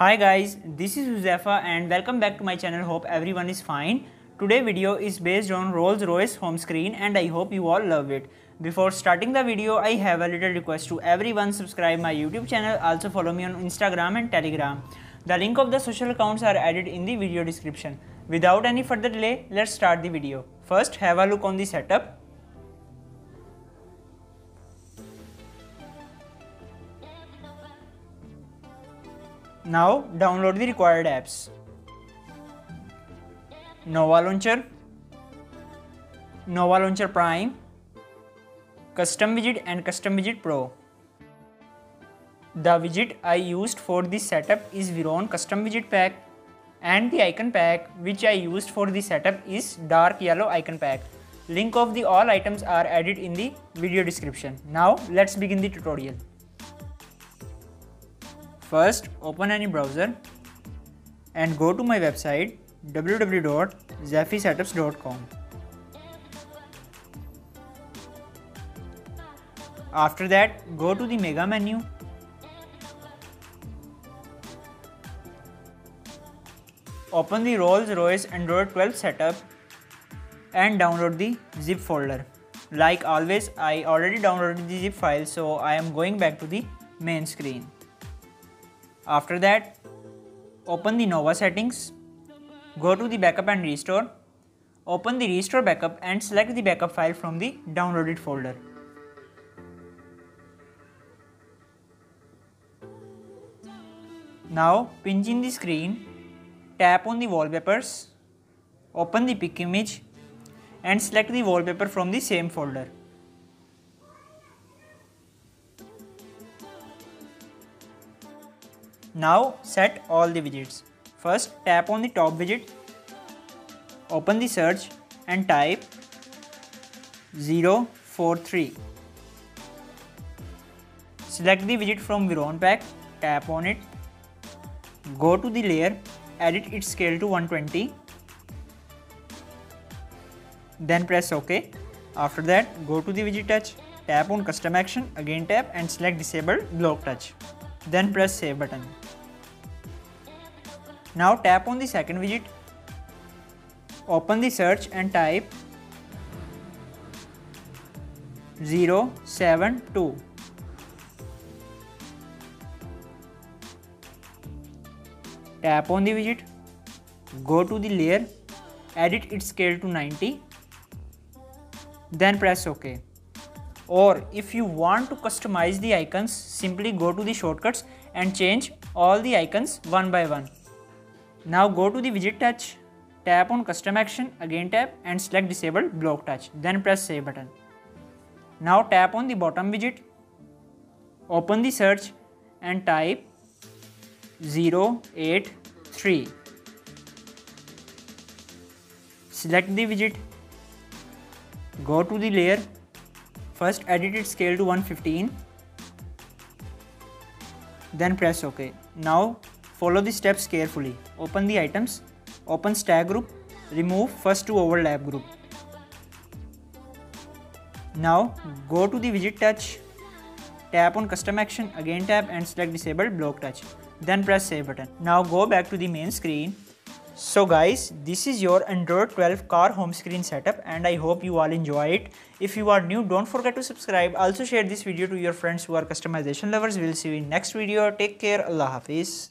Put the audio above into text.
Hi guys, this is Huzefa and welcome back to my channel. Hope everyone is fine. Today video is based on Rolls-Royce home screen and I hope you all love it. Before starting the video, I have a little request to everyone subscribe my YouTube channel. Also follow me on Instagram and Telegram. The link of the social accounts are added in the video description. Without any further delay, let's start the video. First, have a look on the setup. Now download the required apps. Nova Launcher, Nova Launcher Prime, Kustom Widget and Kustom Widget Pro. The widget I used for this setup is Verrone Kustom Widget Pack and the icon pack which I used for the setup is dark yellow icon pack. Link of the all items are added in the video description. Now let's begin the tutorial. First, open any browser and go to my website www.zeffisetups.com. After that, go to the mega menu. Open the Rolls-Royce Android 12 setup and download the zip folder. Like always, I already downloaded the zip file so I am going back to the main screen. After that, open the Nova settings, go to the backup and restore, open the restore backup and select the backup file from the downloaded folder. Now pinch in the screen, tap on the wallpapers, open the pic image and select the wallpaper from the same folder. Now set all the widgets. First tap on the top widget, open the search and type 043. Select the widget from Verrone pack, tap on it, go to the layer, edit its scale to 120, then press OK. After that, go to the widget touch, tap on custom action, again tap and select disable block touch. Then press save button. Now tap on the second widget, open the search and type 072. Tap on the widget, go to the layer, edit its scale to 90, then press OK. Or if you want to customize the icons, simply go to the shortcuts and change all the icons one by one. Now go to the widget touch, tap on custom action, again tap and select disable block touch, then press save button. Now tap on the bottom widget, open the search and type 083. Select the widget, go to the layer, first edit its scale to 115, then press OK. Now Follow the steps carefully. Open the items, open stack group, remove first two overlap group. Now go to the widget touch, tap on custom action, again tap and select disable block touch. Then press save button. Now go back to the main screen. So guys, this is your Android 12 car home screen setup and I hope you all enjoy it. If you are new, don't forget to subscribe. Also share this video to your friends who are customization lovers. We'll see you in next video. Take care. Allah Hafiz.